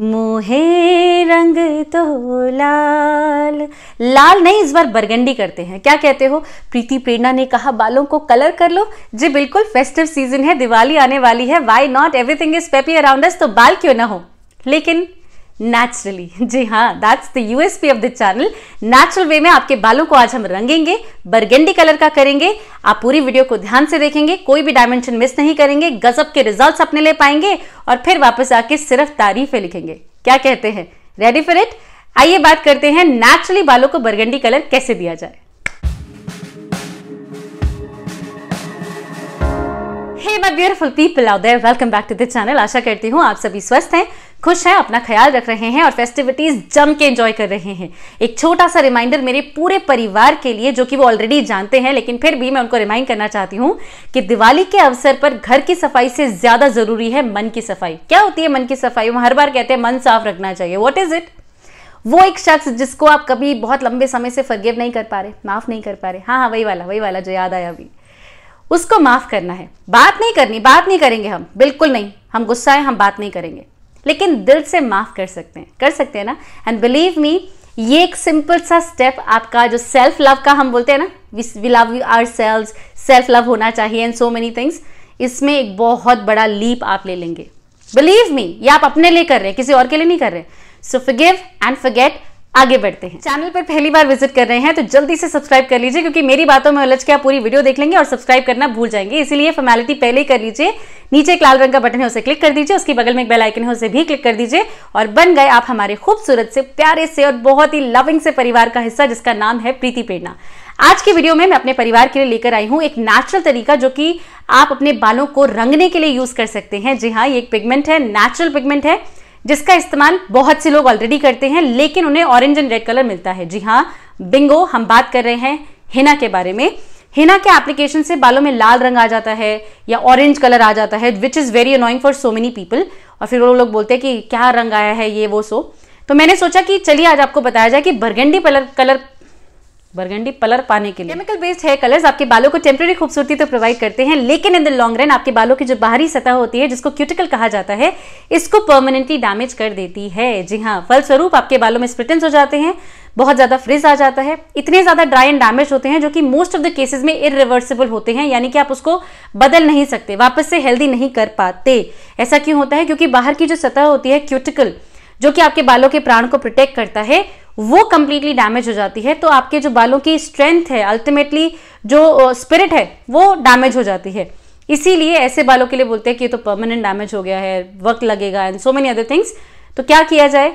मुहे रंग तो लाल। लाल नहीं, इस बार बरगंडी करते हैं। क्या कहते हो? प्रीति प्रेरणा ने कहा, बालों को कलर कर लो। जी, बिल्कुल फेस्टिव सीज़न है, दिवाली आने वाली है। Why not everything is peppy around us तो बाल क्यों ना हो? लेकिन नेचुरली जी हाँ that's the USP of the channel natural way में आपके बालों को आज हम रंगेंगे बरगंडी कलर का करेंगे, आप पूरी वीडियो को ध्यान से देखेंगे, कोई भी डायमेंशन मिस नहीं करेंगे, गजब के रिजल्ट्स अपने ले पाएँगे और फिर वापस आके सिर्फ़ तारीफें लिखेंगे। क्या कहते हैं? रेडी फॉर इट आइए बात करते हैं नेचुरली बालों को बरगंडी कलर कैसे दिया जाए? Hey my beautiful people out there welcome back to the channel आशा करती हूँ आप सभी स्वस्थ हैं। खुश हैं, अपना ख्याल रख रहे हैं और फेस्टिविटीज जम के एंजॉय कर रहे हैं। एक छोटा सा रिमाइंडर मेरे पूरे परिवार के लिए, जो कि वो ऑलरेडी जानते हैं, लेकिन फिर भी मैं उनको रिमाइंड करना चाहती हूँ कि दिवाली के अवसर पर घर की सफ़ाई से ज़्यादा ज़रूरी है मन की सफ़ाई। क्या होती है मन की सफ़ाई? हम हर बार कहते हैं, मन साफ़ रखना चाहिए। वॉट इज़ इट वो एक शख्स जिसको आप कभी बहुत लंबे समय से फर्गिव नहीं कर पा रहे, माफ़ नहीं कर पा रहे। हाँ हाँ वही वाला वही वाला जो याद आया अभी। उसको माफ़ करना है। बात नहीं करनी, बात नहीं करेंगे हम। बिल्कुल नहीं। हम गुस्सा है, हम बात नहीं करेंगे। लेकिन दिल से माफ़ कर सकते हैं, कर सकते हैं ना? एंड बिलीव मी ये एक सिंपल सा स्टेप आपका जो सेल्फ लव का हम बोलते हैं ना? We love you are self self love होना चाहिए एंड सो मेनी थिंग्स इसमें एक बहुत बड़ा लीप आप ले लेंगे। बिलीव मी ये आप अपने लिए कर रहे हैं, किसी और के लिए नहीं कर रहे। सो फॉरगिव एंड फॉरगेट आगे बढ़ते हैं। चैनल पर पहली बार विज़िट कर रहे हैं तो जल्दी से सब्सक्राइब कर लीजिए, क्योंकि मेरी बातों में उलझ के आप पूरी वीडियो देख लेंगे और सब्सक्राइब करना भूल जाएँगे। इसीलिए फॉर्मेलिटी पहले कर लीजिए, नीचे एक लाल रंग का बटन है, उसे क्लिक कर दीजिए, उसके बगल में एक बेल आइकन है, उसे भी क्लिक कर दीजिए, और बन गए आप हमारे खूबसूरत से, प्यारे से और बहुत ही लविंग से परिवार का हिस्सा, जिसका नाम है प्रीति प्रेरणा। आज की वीडियो में मैं अपने परिवार के लिए लेकर आई हूँ एक नेचुरल तरीका, जो कि आप अपने बालों को रंगने के लिए यूज़ कर सकते हैं। जी हाँ ये एक पिगमेंट है नेचुरल पिगमेंट है। जिसका इस्तेमाल बहुत से लोग ऑलरेडी करते हैं, लेकिन उन्हें ऑरेंज एंड रेड कलर मिलता है। जी हाँ बिंगो हम बात कर रहे हैं हिना के बारे में। हिना के एप्लीकेशन से बालों में लाल रंग आ जाता है या ऑरेंज कलर आ जाता है which is very annoying for so many people और फिर वो लोग बोलते हैं कि क्या रंग आया है, ये, वो, सो। तो मैंने सोचा कि चलिए आज आपको बताया जाए कि बरगंडी कलर बरगंडी कलर पाने के लिए। केमिकल बेस्ड हेयर कलर्स आपके बालों को टेम्पररी खूबसूरती तो प्रोवाइड करते हैं, लेकिन इन द लॉन्ग रन आपके बालों की जो बाहरी सतह होती है, जिसको क्यूटिकल कहा जाता है, इसको परमानेंटली डैमेज कर देती है। जी हाँ फलस्वरूप आपके बालों में स्प्रिटेंस हो जाते हैं, बहुत ज़्यादा फ्रिज आ जाता है। इतने ज़्यादा ड्राई एंड डैमेज होते हैं, जो कि मोस्ट ऑफ़ द केसेस में इरिवर्सिबल होते हैं, यानी कि आप उसको बदल नहीं सकते, वापस से हेल्दी नहीं कर पाते। ऐसा क्यों होता है? क्योंकि बाहर की जो सतह होती है क्यूटिकल जो कि आपके बालों के प्राण को प्रोटेक्ट करता है वो कंप्लीटली डैमेज हो जाती है तो आपके जो बालों की स्ट्रेंथ है अल्टीमेटली जो स्पिरिट है, वो डैमेज हो जाती है। इसीलिए ऐसे बालों के लिए बोलते हैं कि ये तो परमानेंट डैमेज हो गया है, वक्त लगेगा and so many other things तो क्या किया जाए?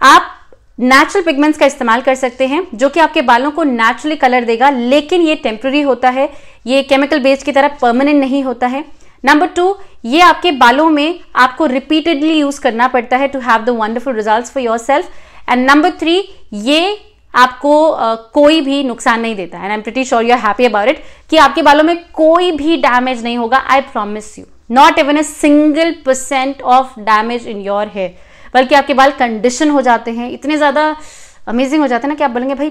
आप नेचुरल पिगमेंट्स का इस्तेमाल कर सकते हैं, जो कि आपके बालों को नेचुरली कलर देगा, लेकिन ये टेम्प्रेरी होता है, ये केमिकल बेस्ड की तरह परमानेंट नहीं होता है। नंबर टू ये आपके बालों में आपको रिपीटेडली यूज़ करना पड़ता है to have the wonderful result for yourself and number three ये आपको uh, कोई भी नुकसान नहीं देता। And I am pretty sure you are happy about it कि आपके बालों में कोई भी डैमेज नहीं होगा I promise you not even a single percent of damage in your hair बल्कि आपके बाल कंडीशन हो जाते हैं इतने ज़्यादा अमेजिंग हो जाते हैं ना कि आप बोलेंगे भाई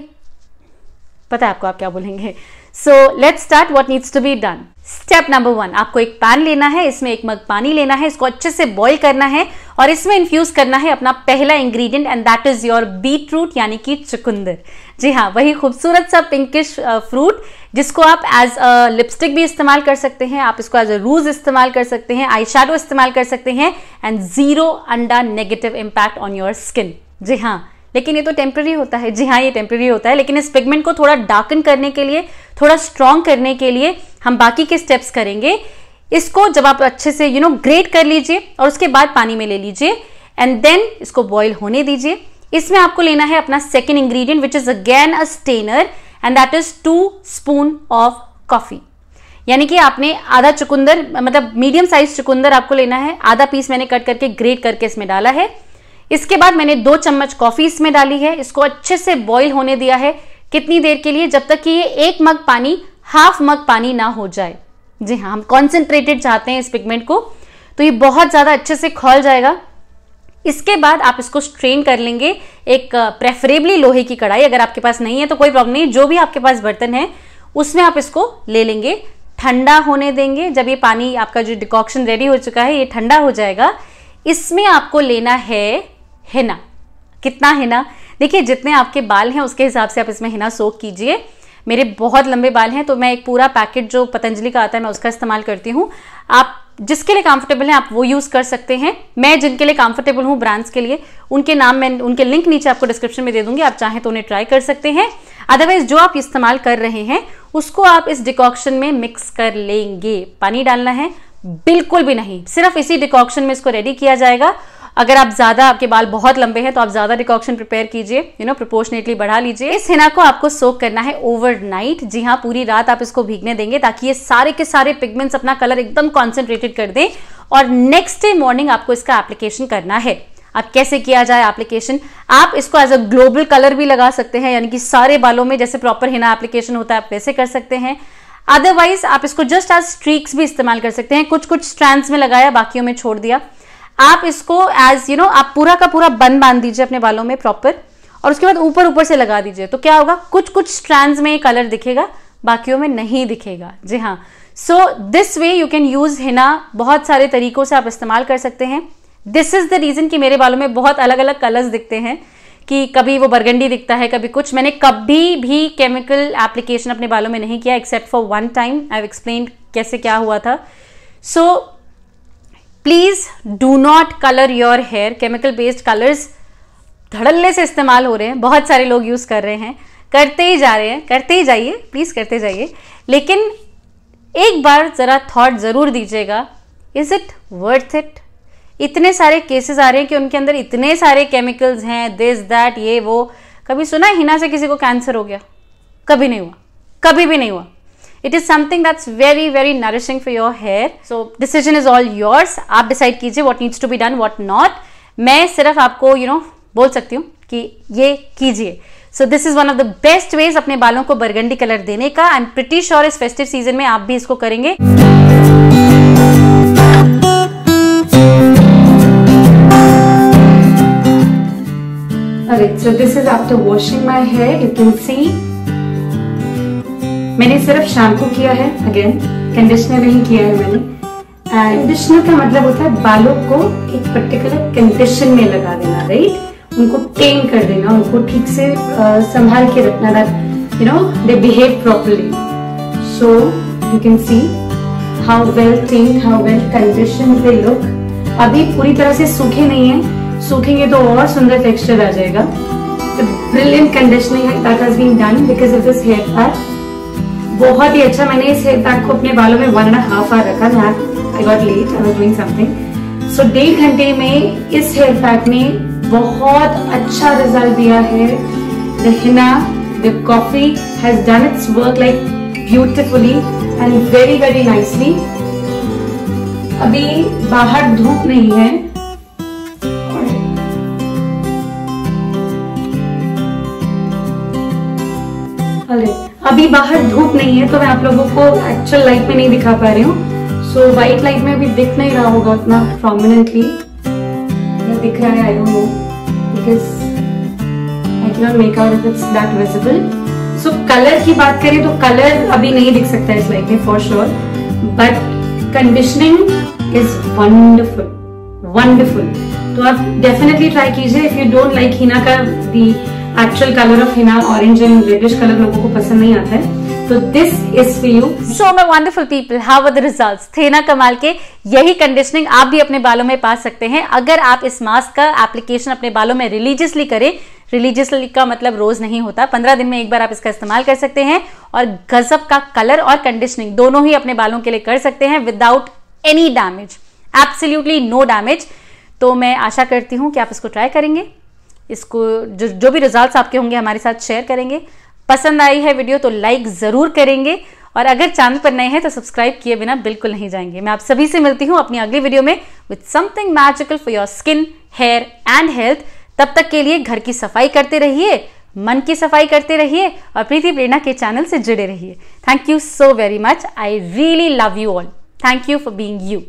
पता है आपको आप क्या बोलेंगे? So let's start what needs to be done step number one आपको एक पैन लेना है, इसमें एक मग पानी लेना है, इसको अच्छे से बॉईल करना है और इसमें इन्फ्यूज करना है अपना पहला ingredient and that is your beetroot यानी कि चुकुंदर। जी हाँ वही खूबसूरत सा पिंकिश फ्रूट जिसको आप एज अ लिपस्टिक भी इस्तेमाल कर सकते हैं, आप इसको एज अ रूज इस्तेमाल कर सकते हैं आई इस्तेमाल कर सकते हैं एंड ज़ीरो अंडा negative impact on your skin जी हाँ लेकिन ये तो टेम्प्रेरी होता है। जी हाँ ये टेम्प्रेरी होता है, लेकिन इस पिगमेंट को थोड़ा डार्कन करने के लिए, थोड़ा स्ट्रॉन्ग करने के लिए हम बाकी के स्टेप्स करेंगे। इसको जब आप अच्छे से यू नो ग्रेट कर लीजिए और उसके बाद पानी में ले लीजिए एंड देन इसको बॉईल होने दीजिए। इसमें आपको लेना है अपना second ingredient which is again a stainer and that is two spoon of coffee यानी कि आपने आधा चुकंदर मतलब मीडियम साइज़ चुकंदर आपको लेना है। आधा पीस मैंने कट करके ग्रेट करके इसमें डाला है। इसके बाद मैंने दो चम्मच कॉफ़ी इसमें डाली है। इसको अच्छे से बॉईल होने दिया है कितनी देर के लिए? जब तक कि ये एक मग पानी हाफ़ मग पानी ना हो जाए। जी हाँ हम कॉन्सेंट्रेटेड चाहते हैं इस पिगमेंट को तो ये बहुत ज़्यादा अच्छे से खोल जाएगा। इसके बाद आप इसको स्ट्रेन कर लेंगे एक प्रेफरेबली लोहे की कढ़ाई, अगर आपके पास नहीं है तो कोई प्रॉब्लम नहीं, जो भी आपके पास बर्तन है, उसमें आप इसको ले लेंगे। ठंडा होने देंगे, जब ये पानी आपका जो डिकॉक्शन रेडी हो चुका है, ये ठंडा हो जाएगा। इसमें आपको लेना है हिना कितना हिना देखिए, जितने आपके बाल हैं, उसके हिसाब से आप इसमें हिना सोक कीजिए। मेरे बहुत लंबे बाल हैं तो मैं एक पूरा पैकेट जो पतंजलि का आता है, मैं उसका इस्तेमाल करती हूँ। आप जिसके लिए कंफर्टेबल हैं, आप वो यूज़ कर सकते हैं। मैं जिनके लिए कंफर्टेबल हूँ ब्रांड्स के लिए, उनके नाम मैं, उनके लिंक नीचे आपको डिस्क्रिप्शन में दे दूँगी, आप चाहें तो उन्हें ट्राई कर सकते हैं। अदरवाइज़ जो आप इस्तेमाल कर रहे हैं, उसको आप इस डिकॉक्शन में मिक्स कर लेंगे। पानी डालना है, बिल्कुल भी नहीं, सिर्फ़ इसी डिकॉक्शन में इसको रेडी किया जाएगा। अगर आप ज़्यादा, आपके बाल बहुत लंबे हैं तो आप ज़्यादा डिकॉक्शन प्रिपेयर कीजिए यू नो प्रोपोर्शनेटली बढ़ा लीजिए। इस हिना को आपको सोक करना है ओवरनाइट जी हाँ पूरी रात आप इसको भीगने देंगे ताकि ये सारे के सारे पिगमेंट्स अपना कलर एकदम कॉन्सेंट्रेटेड कर दें और नेक्स्ट डे मॉर्निंग आपको इसका एप्लीकेशन करना है। अब कैसे किया जाए एप्लीकेशन आप इसको एज अ ग्लोबल कलर भी लगा सकते हैं, यानी कि सारे बालों में जैसे प्रॉपर हिना एप्लीकेशन होता है, आप वैसे कर सकते हैं। अदरवाइज़ आप इसको जस्ट एज स्ट्रीक्स भी इस्तेमाल कर सकते हैं। कुछ कुछ स्ट्रैंड्स में लगाया, बाकियों में छोड़ दिया। आप इसको एज यू नो आप पूरा का पूरा बन बाँध दीजिए अपने बालों में प्रॉपर और उसके बाद ऊपर ऊपर से लगा दीजिए। तो क्या होगा? कुछ कुछ स्ट्रैंड्स में ये कलर दिखेगा, बाकियों में नहीं दिखेगा। जी हाँ। So this way you can use henna बहुत सारे तरीकों से आप इस्तेमाल कर सकते हैं। दिस इज़ द रीजन कि मेरे बालों में बहुत अलग अलग कलर्स दिखते हैं, कि कभी वो बरगंडी दिखता है, कभी कुछ। मैंने कभी भी केमिकल एप्लीकेशन अपने बालों में नहीं किया except for one time I explain कैसे क्या हुआ था। So please do not colour your hair chemical based colours धड़ल्ले से इस्तेमाल हो रहे हैं। बहुत सारे लोग यूज़ कर रहे हैं। करते ही जा रहे हैं। करते ही जाइए। प्लीज़ करते जाइए। लेकिन एक बार जरा थॉट ज़रूर दीजिएगा। इज़ इट वर्थ इट इतने सारे केसेस आ रहे हैं कि उनके अंदर इतने सारे केमिकल्स हैं दिस दैट ये, वो। कभी सुना हिना से किसी को कैंसर हो गया? कभी नहीं हुआ। कभी भी नहीं हुआ। It is something that's very very nourishing for your hair so decision is all yours आप डिसाइड कीजिए what needs to be done what not मैं सिर्फ़ आपको यू you नो know, बोल सकती हूँ कि ये कीजिए। So this is one of the best ways अपने बालों को बरगंडी कलर देने का. आई एम प्रिटी श्योर इस फेस्टिव सीज़न में आप भी इसको करेंगे. Alright, so this is after washing my hair. You can see मैंने सिर्फ़ शैम्पू किया है अगेन कंडीशनर नहीं किया है मैंने। कंडीशनर का मतलब होता है बालों को एक पर्टिकुलर कंडीशन में लगा देना राइट उनको टेन कर देना, उनको ठीक से संभाल के रखना that you know they behave properly so you can see how well ten how well condition they look अभी पूरी तरह से सूखे नहीं है। सूखेंगे तो और सुंदर टेक्सचर आ जाएगा। Brilliant conditioning that has been done because of this hair pack बहुत ही अच्छा मैंने इस हेयर पैक को अपने बालों में वन एंड हाफ़ आवर रखा। I got late I was doing something so डेढ़ घंटे में इस हेयर पैक ने बहुत अच्छा रिज़ल्ट दिया है। The henna the coffee has done its work like beautifully and very very nicely अभी बाहर धूप नहीं है। अभी बाहर धूप नहीं है तो मैं आप लोगों को एक्चुअल लाइट में नहीं दिखा पा रही हूँ। सो व्हाइट लाइट में अभी दिख नहीं रहा होगा उतना प्रोमिनेंटली दिख रहा है I don't know because I can make out if it's that visible so colour की बात करें तो कलर अभी नहीं दिख सकता इस लाइट में for sure but conditioning is wonderful wonderful तो आप डेफिनेटली ट्राई कीजिए if you don't like henna का the actual colour of henna orange and reddish colour लोगों को पसंद नहीं आता है। तो this is for you so wonderful people how the results थे ना कमाल के यही कंडीशनिंग आप भी अपने बालों में पा सकते हैं। अगर आप इस मास्क का एप्लीकेशन अपने बालों में रिलीजियसली करें रिलीजियसली का मतलब रोज नहीं होता। पंद्रह दिन में एक बार आप इसका इस्तेमाल कर सकते हैं और गजब का कलर और कंडीशनिंग दोनों ही अपने बालों के लिए कर सकते हैं without any damage absolutely no damage तो मैं आशा करती हूँ कि आप इसको ट्राई करेंगे। इसको जो जो भी रिजल्ट्स आपके होंगे हमारे साथ शेयर करेंगे। पसंद आई है वीडियो तो लाइक ज़रूर करेंगे। और अगर चैनल पर नए हैं तो सब्सक्राइब किए बिना बिल्कुल नहीं जाएँगे। मैं आप सभी से मिलती हूँ अपनी अगली वीडियो में with something magical for your skin hair and health तब तक के लिए घर की सफ़ाई करते रहिए, मन की सफ़ाई करते रहिए और प्रीति प्रेरणा के चैनल से जुड़े रहिए। Thank you so very much I really love you all thank you for being you